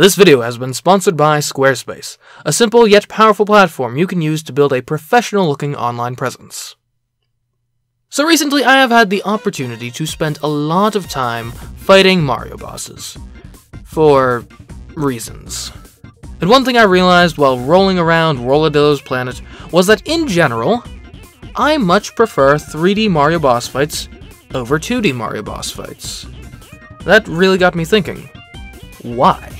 This video has been sponsored by Squarespace, a simple yet powerful platform you can use to build a professional looking online presence. So recently I have had the opportunity to spend a lot of time fighting Mario bosses. For reasons. And one thing I realized while rolling around Rollodillo's planet was that in general, I much prefer 3D Mario boss fights over 2D Mario boss fights. That really got me thinking. Why?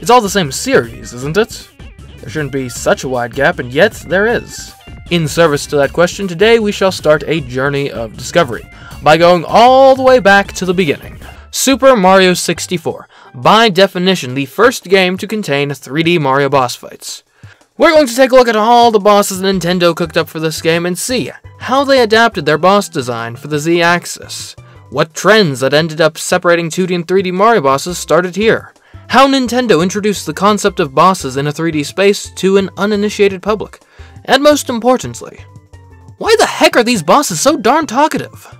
It's all the same series, isn't it? There shouldn't be such a wide gap, and yet there is. In service to that question, today we shall start a journey of discovery by going all the way back to the beginning. Super Mario 64, by definition the first game to contain 3D Mario boss fights. We're going to take a look at all the bosses Nintendo cooked up for this game and see how they adapted their boss design for the Z-axis. What trends that ended up separating 2D and 3D Mario bosses started here how Nintendo introduced the concept of bosses in a 3D space to an uninitiated public, and most importantly, why the heck are these bosses so darn talkative?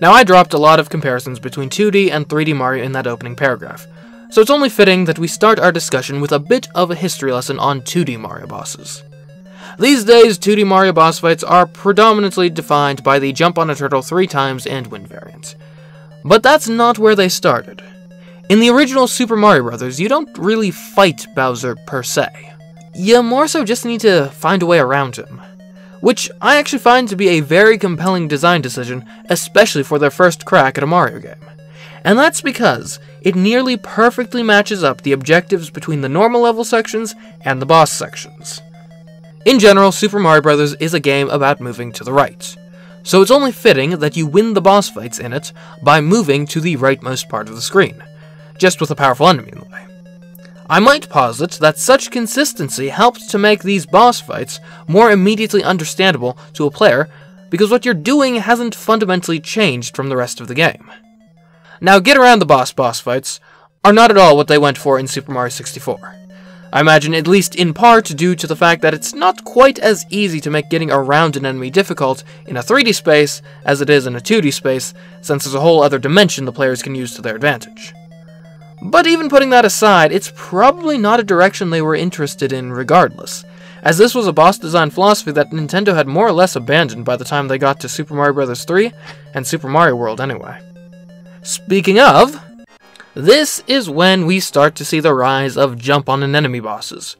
Now, I dropped a lot of comparisons between 2D and 3D Mario in that opening paragraph, so it's only fitting that we start our discussion with a bit of a history lesson on 2D Mario bosses. These days, 2D Mario boss fights are predominantly defined by the jump on a turtle three times and win variant. But that's not where they started. In the original Super Mario Bros., you don't really fight Bowser per se. You more so just need to find a way around him. Which I actually find to be a very compelling design decision, especially for their first crack at a Mario game. And that's because it nearly perfectly matches up the objectives between the normal level sections and the boss sections. In general, Super Mario Bros. is a game about moving to the right. So it's only fitting that you win the boss fights in it by moving to the rightmost part of the screen just with a powerful enemy in the way. I might posit that such consistency helps to make these boss fights more immediately understandable to a player because what you're doing hasn't fundamentally changed from the rest of the game. Now, get around the boss boss fights are not at all what they went for in Super Mario 64. I imagine at least in part due to the fact that it's not quite as easy to make getting around an enemy difficult in a 3D space as it is in a 2D space, since there's a whole other dimension the players can use to their advantage. But even putting that aside, it's probably not a direction they were interested in regardless, as this was a boss design philosophy that Nintendo had more or less abandoned by the time they got to Super Mario Bros. 3 and Super Mario World anyway. Speaking of, this is when we start to see the rise of jump on an enemy bosses.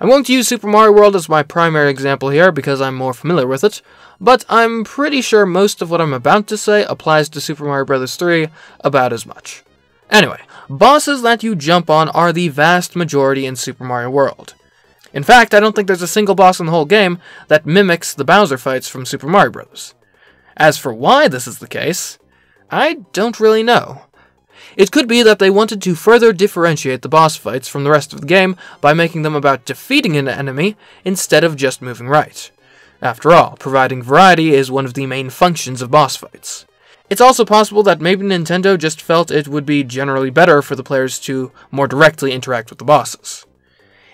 I'm going to use Super Mario World as my primary example here because I'm more familiar with it, but I'm pretty sure most of what I'm about to say applies to Super Mario Bros. 3 about as much. Anyway, bosses that you jump on are the vast majority in Super Mario World. In fact, I don't think there's a single boss in the whole game that mimics the Bowser fights from Super Mario Bros. As for why this is the case, I don't really know. It could be that they wanted to further differentiate the boss fights from the rest of the game by making them about defeating an enemy instead of just moving right. After all, providing variety is one of the main functions of boss fights. It's also possible that maybe Nintendo just felt it would be generally better for the players to more directly interact with the bosses.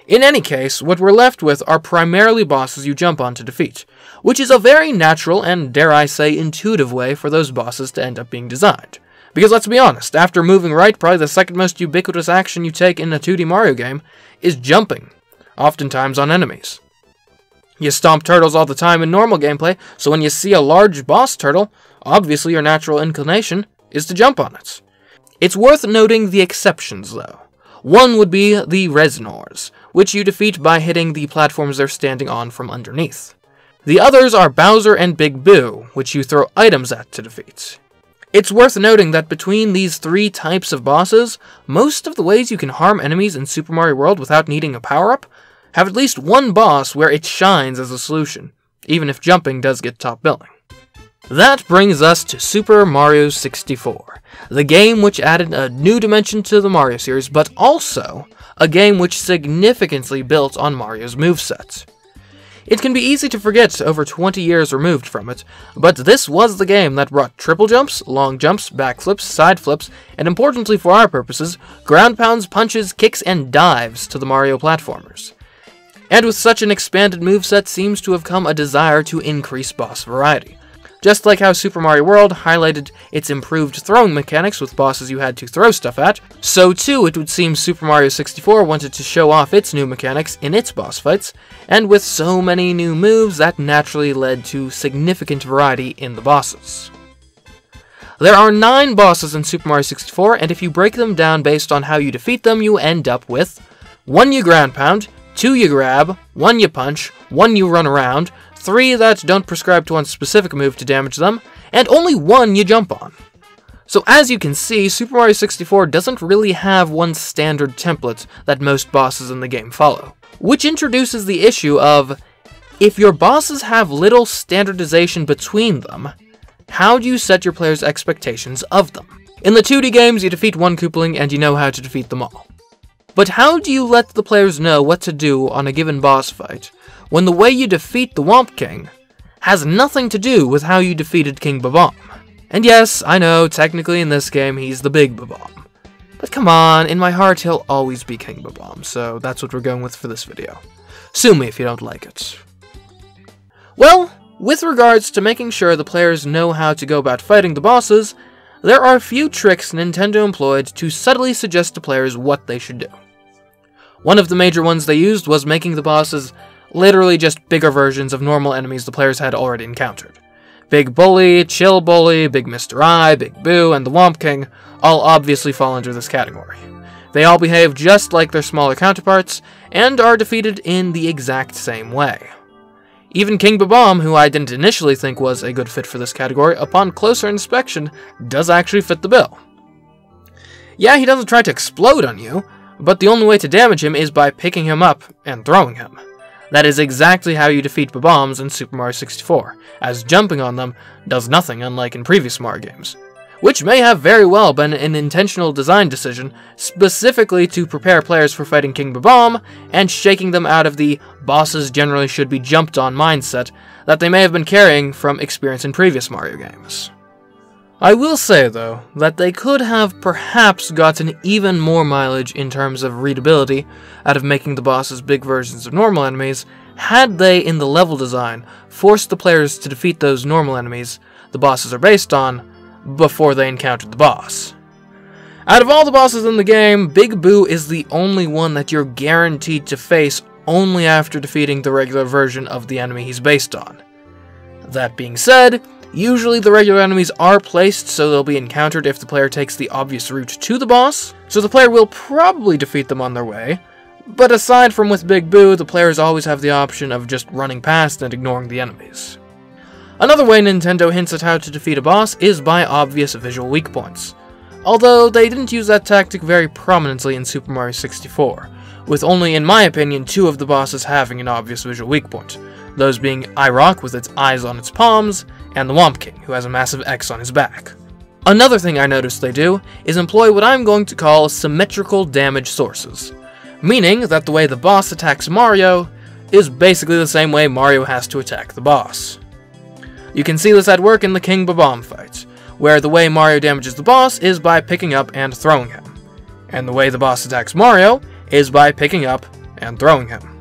In any case, what we're left with are primarily bosses you jump on to defeat, which is a very natural and, dare I say, intuitive way for those bosses to end up being designed. Because let's be honest, after moving right, probably the second most ubiquitous action you take in a 2D Mario game is jumping, oftentimes on enemies. You stomp turtles all the time in normal gameplay, so when you see a large boss turtle, obviously your natural inclination is to jump on it. It's worth noting the exceptions, though. One would be the Reznors, which you defeat by hitting the platforms they're standing on from underneath. The others are Bowser and Big Boo, which you throw items at to defeat. It's worth noting that between these three types of bosses, most of the ways you can harm enemies in Super Mario World without needing a power-up have at least one boss where it shines as a solution, even if jumping does get top billing. That brings us to Super Mario 64, the game which added a new dimension to the Mario series, but also a game which significantly built on Mario's moveset. It can be easy to forget over 20 years removed from it, but this was the game that brought triple jumps, long jumps, backflips, side flips, and importantly for our purposes, ground pounds, punches, kicks, and dives to the Mario platformers. And with such an expanded moveset seems to have come a desire to increase boss variety. Just like how Super Mario World highlighted its improved throwing mechanics with bosses you had to throw stuff at, so too it would seem Super Mario 64 wanted to show off its new mechanics in its boss fights, and with so many new moves, that naturally led to significant variety in the bosses. There are 9 bosses in Super Mario 64, and if you break them down based on how you defeat them, you end up with 1 you ground pound, 2 you grab, 1 you punch, 1 you run around, three that don't prescribe to one specific move to damage them, and only one you jump on. So as you can see, Super Mario 64 doesn't really have one standard template that most bosses in the game follow, which introduces the issue of, if your bosses have little standardization between them, how do you set your players' expectations of them? In the 2D games, you defeat one Koopaling and you know how to defeat them all. But how do you let the players know what to do on a given boss fight when the way you defeat the Whomp King has nothing to do with how you defeated King Bob-omb. And yes, I know, technically in this game he's the big Bob-omb. But come on, in my heart he'll always be King Bob-omb, so that's what we're going with for this video. Sue me if you don't like it. Well, with regards to making sure the players know how to go about fighting the bosses, there are a few tricks Nintendo employed to subtly suggest to players what they should do. One of the major ones they used was making the bosses literally just bigger versions of normal enemies the players had already encountered. Big Bully, Chill Bully, Big Mr. I, Big Boo, and the Whomp King all obviously fall into this category. They all behave just like their smaller counterparts, and are defeated in the exact same way. Even King Bob-omb, who I didn't initially think was a good fit for this category, upon closer inspection, does actually fit the bill. Yeah, he doesn't try to explode on you, but the only way to damage him is by picking him up and throwing him. That is exactly how you defeat bombs in Super Mario 64, as jumping on them does nothing unlike in previous Mario games. Which may have very well been an intentional design decision, specifically to prepare players for fighting King Bob-omb and shaking them out of the bosses generally should be jumped on mindset that they may have been carrying from experience in previous Mario games. I will say, though, that they could have perhaps gotten even more mileage in terms of readability out of making the bosses big versions of normal enemies had they, in the level design, forced the players to defeat those normal enemies the bosses are based on before they encountered the boss. Out of all the bosses in the game, Big Boo is the only one that you're guaranteed to face only after defeating the regular version of the enemy he's based on. That being said, Usually the regular enemies are placed so they'll be encountered if the player takes the obvious route to the boss, so the player will probably defeat them on their way. But aside from with Big Boo, the players always have the option of just running past and ignoring the enemies. Another way Nintendo hints at how to defeat a boss is by obvious visual weak points. Although they didn't use that tactic very prominently in Super Mario 64, with only, in my opinion, two of the bosses having an obvious visual weak point, those being Eyerok with its eyes on its palms, and the Whomp King, who has a massive X on his back. Another thing I noticed they do is employ what I'm going to call symmetrical damage sources, meaning that the way the boss attacks Mario is basically the same way Mario has to attack the boss. You can see this at work in the King Bob-omb fight, where the way Mario damages the boss is by picking up and throwing him, and the way the boss attacks Mario is by picking up and throwing him.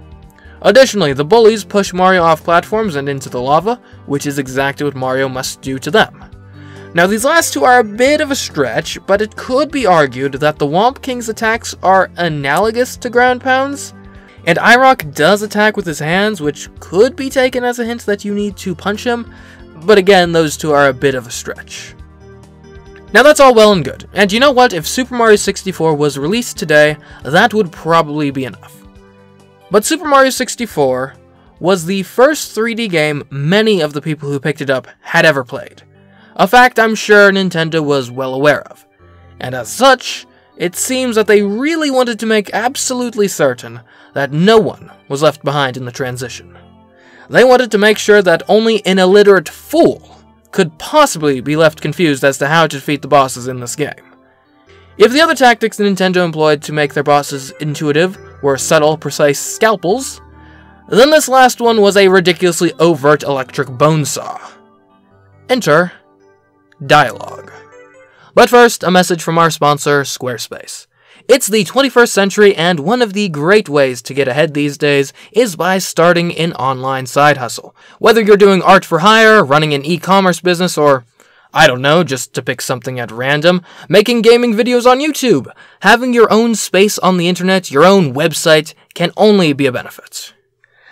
Additionally, the bullies push Mario off platforms and into the lava, which is exactly what Mario must do to them. Now these last two are a bit of a stretch, but it could be argued that the Whomp King's attacks are analogous to ground pounds, and Eyerok does attack with his hands, which could be taken as a hint that you need to punch him, but again, those two are a bit of a stretch. Now that's all well and good, and you know what, if Super Mario 64 was released today, that would probably be enough. But Super Mario 64 was the first 3D game many of the people who picked it up had ever played. A fact I'm sure Nintendo was well aware of. And as such, it seems that they really wanted to make absolutely certain that no one was left behind in the transition. They wanted to make sure that only an illiterate fool could possibly be left confused as to how to defeat the bosses in this game. If the other tactics Nintendo employed to make their bosses intuitive were subtle, precise scalpels, then this last one was a ridiculously overt electric bone saw. Enter dialogue. But first, a message from our sponsor, Squarespace. It's the 21st century, and one of the great ways to get ahead these days is by starting an online side hustle. Whether you're doing art for hire, running an e commerce business, or I don't know, just to pick something at random, making gaming videos on YouTube, having your own space on the internet, your own website, can only be a benefit.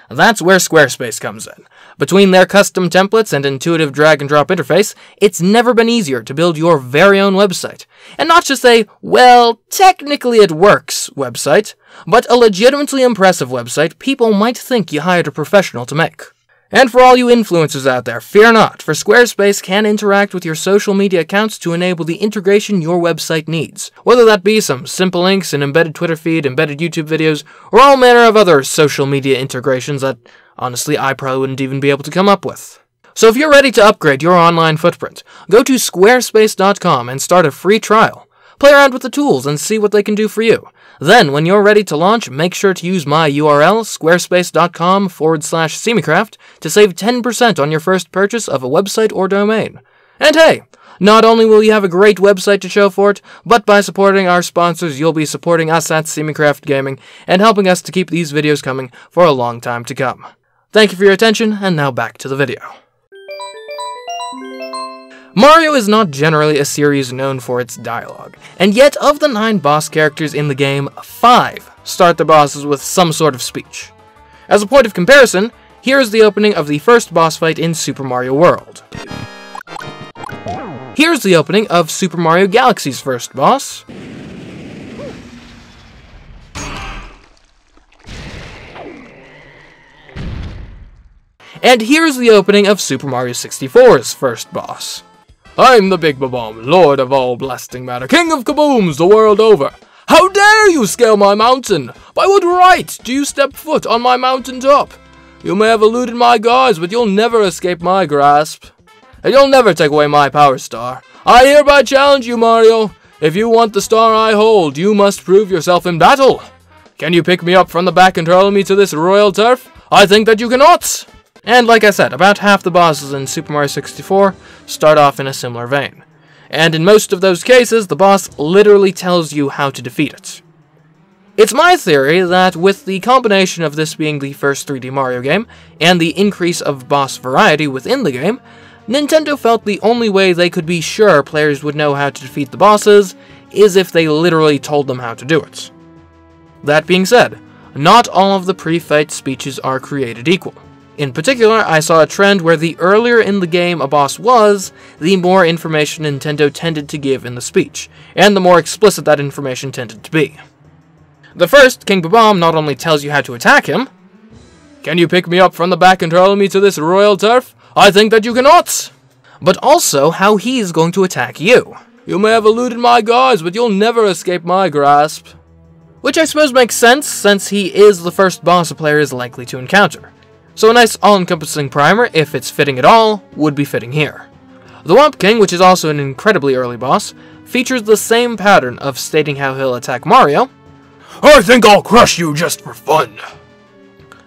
That's where Squarespace comes in. Between their custom templates and intuitive drag and drop interface, it's never been easier to build your very own website. And not just a, well, technically it works website, but a legitimately impressive website people might think you hired a professional to make. And for all you influencers out there, fear not, for Squarespace can interact with your social media accounts to enable the integration your website needs. Whether that be some simple links, an embedded Twitter feed, embedded YouTube videos, or all manner of other social media integrations that, honestly, I probably wouldn't even be able to come up with. So if you're ready to upgrade your online footprint, go to squarespace.com and start a free trial. Play around with the tools and see what they can do for you. Then, when you're ready to launch, make sure to use my URL, squarespace.com forward slash cmeecraft, to save 10% on your first purchase of a website or domain. And hey, not only will you have a great website to show for it, but by supporting our sponsors, you'll be supporting us at CMeeCraft Gaming and helping us to keep these videos coming for a long time to come. Thank you for your attention, and now back to the video. Mario is not generally a series known for its dialogue, and yet of the nine boss characters in the game, five start their bosses with some sort of speech. As a point of comparison, here is the opening of the first boss fight in Super Mario World. Here's the opening of Super Mario Galaxy's first boss. And here's the opening of Super Mario 64's first boss. I'm the Big Bob-omb, Lord of all blasting matter, King of kabooms the world over. How dare you scale my mountain? By what right do you step foot on my mountain top? You may have eluded my guards, but you'll never escape my grasp. And you'll never take away my power star. I hereby challenge you, Mario. If you want the star I hold, you must prove yourself in battle. Can you pick me up from the back and hurl me to this royal turf? I think that you cannot. And like I said, about half the bosses in Super Mario 64 start off in a similar vein. And in most of those cases, the boss literally tells you how to defeat it. It's my theory that with the combination of this being the first 3D Mario game, and the increase of boss variety within the game, Nintendo felt the only way they could be sure players would know how to defeat the bosses is if they literally told them how to do it. That being said, not all of the pre-fight speeches are created equal. In particular, I saw a trend where the earlier in the game a boss was, the more information Nintendo tended to give in the speech, and the more explicit that information tended to be. The first, King Bob-omb, not only tells you how to attack him, Can you pick me up from the back and hurl me to this royal turf? I think that you cannot! But also how he's going to attack you. You may have eluded my guards, but you'll never escape my grasp. Which I suppose makes sense, since he is the first boss a player is likely to encounter so a nice all-encompassing primer, if it's fitting at all, would be fitting here. The Whomp King, which is also an incredibly early boss, features the same pattern of stating how he'll attack Mario, I think I'll crush you just for fun,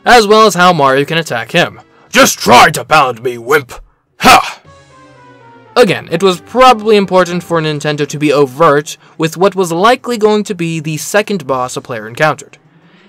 as well as how Mario can attack him. Just try to pound me, wimp! Ha! Again, it was probably important for Nintendo to be overt with what was likely going to be the second boss a player encountered.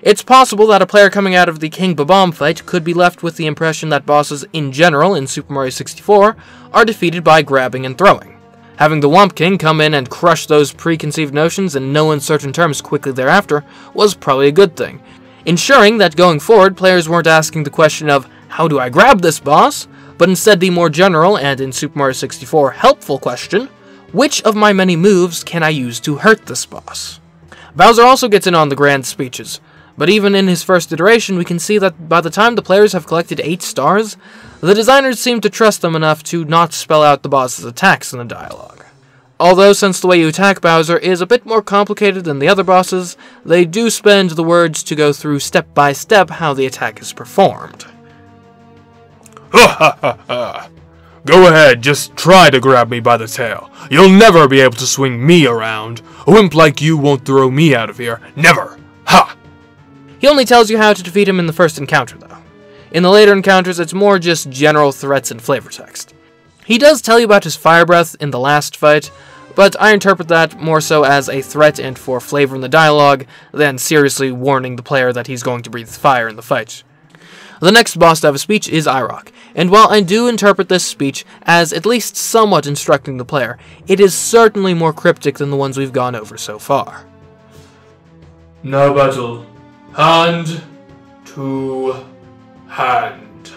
It's possible that a player coming out of the King Bob-omb fight could be left with the impression that bosses in general in Super Mario 64 are defeated by grabbing and throwing. Having the Whomp King come in and crush those preconceived notions in no uncertain terms quickly thereafter was probably a good thing, ensuring that going forward players weren't asking the question of, how do I grab this boss? But instead the more general and in Super Mario 64 helpful question, which of my many moves can I use to hurt this boss? Bowser also gets in on the grand speeches, but even in his first iteration, we can see that by the time the players have collected 8 stars, the designers seem to trust them enough to not spell out the boss's attacks in the dialogue. Although, since the way you attack Bowser is a bit more complicated than the other bosses, they do spend the words to go through step by step how the attack is performed. Ha ha ha! Go ahead, just try to grab me by the tail. You'll never be able to swing me around. A wimp like you won't throw me out of here. Never! Ha! He only tells you how to defeat him in the first encounter, though. In the later encounters, it's more just general threats and flavor text. He does tell you about his fire breath in the last fight, but I interpret that more so as a threat and for flavor in the dialogue than seriously warning the player that he's going to breathe fire in the fight. The next boss to have a speech is Eyerok, and while I do interpret this speech as at least somewhat instructing the player, it is certainly more cryptic than the ones we've gone over so far. No battle. Hand to hand.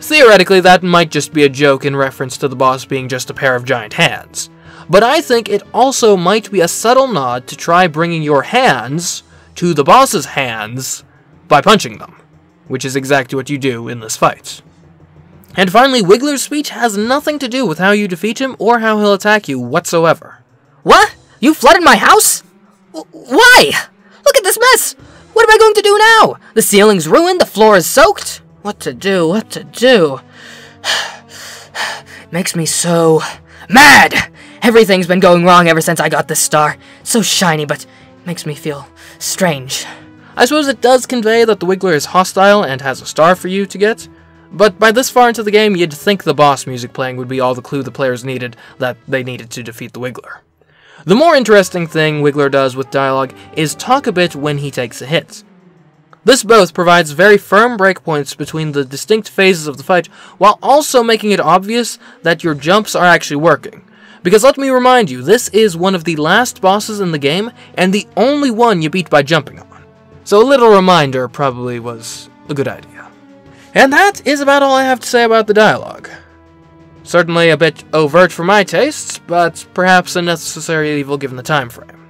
Theoretically, that might just be a joke in reference to the boss being just a pair of giant hands. But I think it also might be a subtle nod to try bringing your hands to the boss's hands by punching them which is exactly what you do in this fight. And finally, Wiggler's speech has nothing to do with how you defeat him or how he'll attack you whatsoever. What? You flooded my house? W why? Look at this mess! What am I going to do now? The ceiling's ruined, the floor is soaked. What to do? What to do? Makes me so mad! Everything's been going wrong ever since I got this star. So shiny, but makes me feel strange. I suppose it does convey that the Wiggler is hostile and has a star for you to get, but by this far into the game, you'd think the boss music playing would be all the clue the players needed that they needed to defeat the Wiggler. The more interesting thing Wiggler does with dialogue is talk a bit when he takes a hit. This both provides very firm breakpoints between the distinct phases of the fight, while also making it obvious that your jumps are actually working. Because let me remind you, this is one of the last bosses in the game, and the only one you beat by jumping on. So a little reminder probably was a good idea. And that is about all I have to say about the dialogue. Certainly a bit overt for my tastes, but perhaps a necessary evil given the time frame.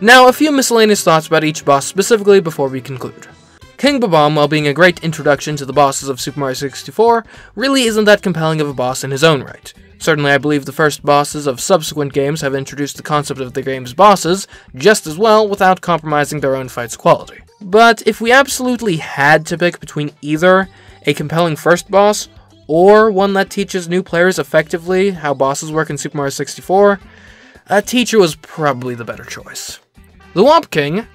Now, a few miscellaneous thoughts about each boss specifically before we conclude. King Bob-omb, while being a great introduction to the bosses of Super Mario 64, really isn't that compelling of a boss in his own right. Certainly, I believe the first bosses of subsequent games have introduced the concept of the game's bosses just as well without compromising their own fight's quality. But if we absolutely had to pick between either a compelling first boss or one that teaches new players effectively how bosses work in Super Mario 64, a teacher was probably the better choice. The Whomp King,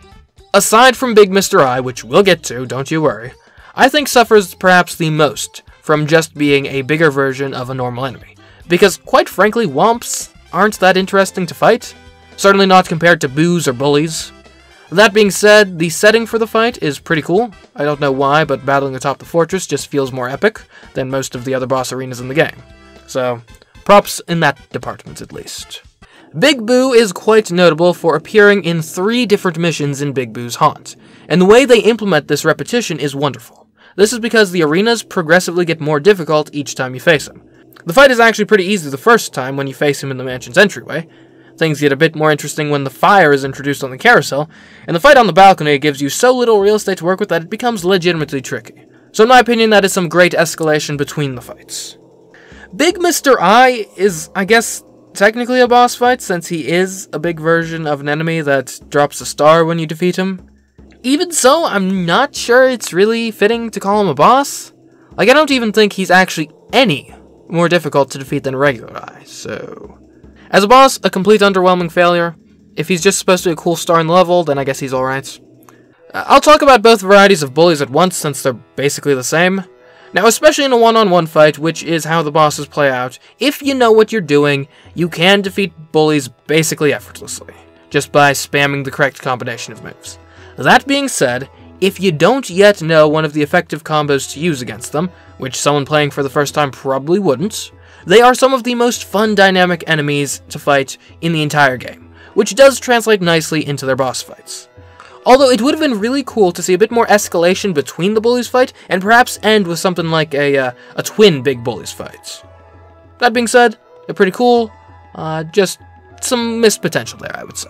aside from Big Mr. I, which we'll get to, don't you worry, I think suffers perhaps the most from just being a bigger version of a normal enemy because quite frankly, Whomps aren't that interesting to fight. Certainly not compared to Boos or Bullies. That being said, the setting for the fight is pretty cool. I don't know why, but battling atop the fortress just feels more epic than most of the other boss arenas in the game. So, props in that department at least. Big Boo is quite notable for appearing in three different missions in Big Boo's Haunt, and the way they implement this repetition is wonderful. This is because the arenas progressively get more difficult each time you face him. The fight is actually pretty easy the first time when you face him in the mansion's entryway. Things get a bit more interesting when the fire is introduced on the carousel, and the fight on the balcony gives you so little real estate to work with that it becomes legitimately tricky. So in my opinion, that is some great escalation between the fights. Big Mr. I is, I guess, technically a boss fight, since he is a big version of an enemy that drops a star when you defeat him. Even so, I'm not sure it's really fitting to call him a boss. Like, I don't even think he's actually any more difficult to defeat than regular Eye, so... As a boss, a complete underwhelming failure. If he's just supposed to be a cool star in the level, then I guess he's alright. Uh, I'll talk about both varieties of bullies at once, since they're basically the same. Now, especially in a one-on-one -on -one fight, which is how the bosses play out, if you know what you're doing, you can defeat bullies basically effortlessly, just by spamming the correct combination of moves. That being said, if you don't yet know one of the effective combos to use against them, which someone playing for the first time probably wouldn't, they are some of the most fun dynamic enemies to fight in the entire game, which does translate nicely into their boss fights. Although it would have been really cool to see a bit more escalation between the bullies fight, and perhaps end with something like a, uh, a twin big bullies fight. That being said, they're pretty cool, uh, just some missed potential there, I would say.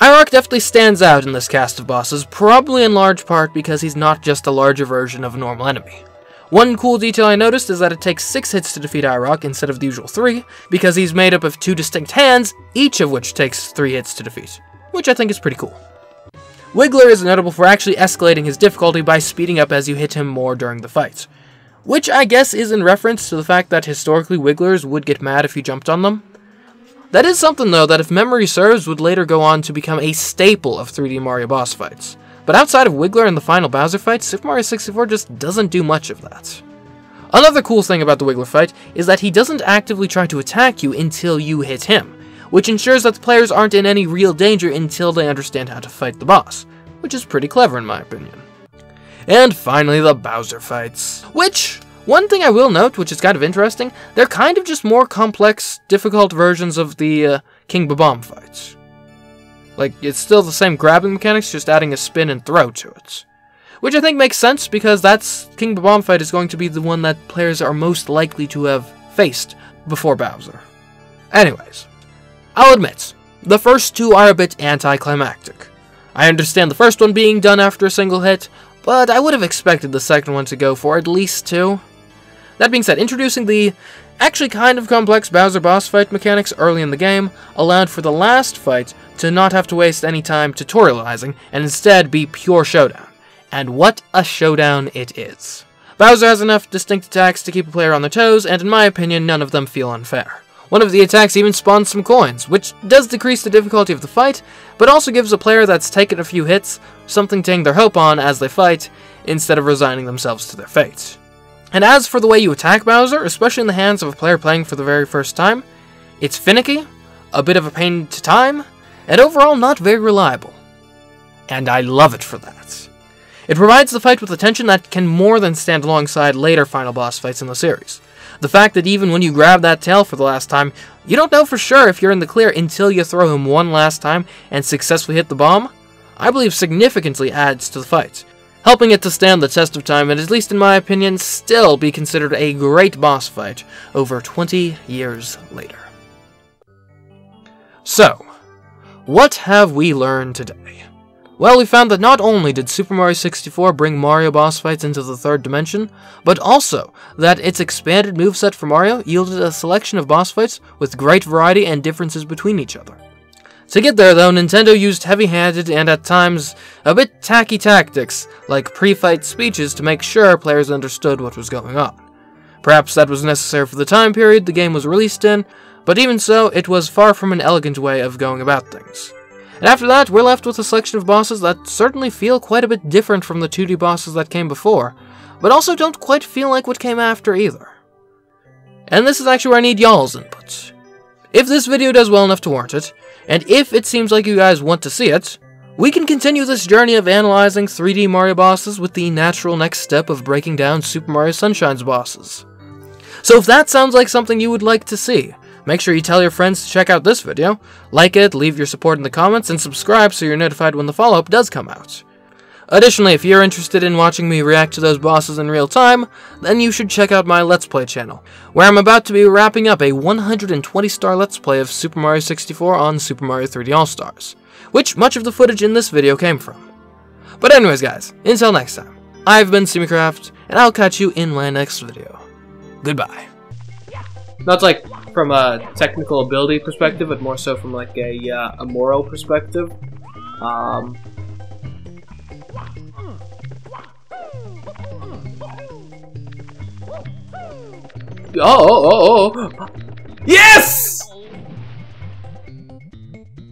Eyerok definitely stands out in this cast of bosses, probably in large part because he's not just a larger version of a normal enemy. One cool detail I noticed is that it takes 6 hits to defeat Eyerok instead of the usual 3, because he's made up of two distinct hands, each of which takes 3 hits to defeat, which I think is pretty cool. Wiggler is notable for actually escalating his difficulty by speeding up as you hit him more during the fight, which I guess is in reference to the fact that historically Wigglers would get mad if you jumped on them, that is something, though, that if memory serves would later go on to become a staple of 3D Mario boss fights. But outside of Wiggler and the final Bowser fight, Super Mario 64 just doesn't do much of that. Another cool thing about the Wiggler fight is that he doesn't actively try to attack you until you hit him, which ensures that the players aren't in any real danger until they understand how to fight the boss, which is pretty clever in my opinion. And finally, the Bowser fights. Which, one thing I will note, which is kind of interesting, they're kind of just more complex, difficult versions of the uh, King Bob-omb fights. Like, it's still the same grabbing mechanics, just adding a spin and throw to it. Which I think makes sense because that's King Bob-omb fight is going to be the one that players are most likely to have faced before Bowser. Anyways, I'll admit, the first two are a bit anticlimactic. I understand the first one being done after a single hit, but I would have expected the second one to go for at least two. That being said, introducing the actually kind of complex Bowser boss fight mechanics early in the game allowed for the last fight to not have to waste any time tutorializing and instead be pure showdown. And what a showdown it is. Bowser has enough distinct attacks to keep a player on their toes, and in my opinion, none of them feel unfair. One of the attacks even spawns some coins, which does decrease the difficulty of the fight, but also gives a player that's taken a few hits something to hang their hope on as they fight, instead of resigning themselves to their fate. And as for the way you attack Bowser, especially in the hands of a player playing for the very first time, it's finicky, a bit of a pain to time, and overall not very reliable. And I love it for that. It provides the fight with a tension that can more than stand alongside later final boss fights in the series. The fact that even when you grab that tail for the last time, you don't know for sure if you're in the clear until you throw him one last time and successfully hit the bomb, I believe significantly adds to the fight, helping it to stand the test of time and at least in my opinion still be considered a great boss fight over 20 years later. So, what have we learned today? Well, we found that not only did Super Mario 64 bring Mario boss fights into the third dimension, but also that its expanded moveset for Mario yielded a selection of boss fights with great variety and differences between each other. To get there, though, Nintendo used heavy handed and at times a bit tacky tactics, like pre fight speeches, to make sure players understood what was going on. Perhaps that was necessary for the time period the game was released in, but even so, it was far from an elegant way of going about things. And after that, we're left with a selection of bosses that certainly feel quite a bit different from the 2D bosses that came before, but also don't quite feel like what came after either. And this is actually where I need y'all's input. If this video does well enough to warrant it, and if it seems like you guys want to see it, we can continue this journey of analyzing 3D Mario bosses with the natural next step of breaking down Super Mario Sunshine's bosses. So if that sounds like something you would like to see, Make sure you tell your friends to check out this video, like it, leave your support in the comments, and subscribe so you're notified when the follow-up does come out. Additionally, if you're interested in watching me react to those bosses in real time, then you should check out my Let's Play channel, where I'm about to be wrapping up a 120-star Let's Play of Super Mario 64 on Super Mario 3D All-Stars, which much of the footage in this video came from. But anyways guys, until next time, I've been CMeeCraft, and I'll catch you in my next video. Goodbye. That's like from a technical ability perspective, but more so from like a uh, a moral perspective. Um, oh, oh, oh, oh. Yes!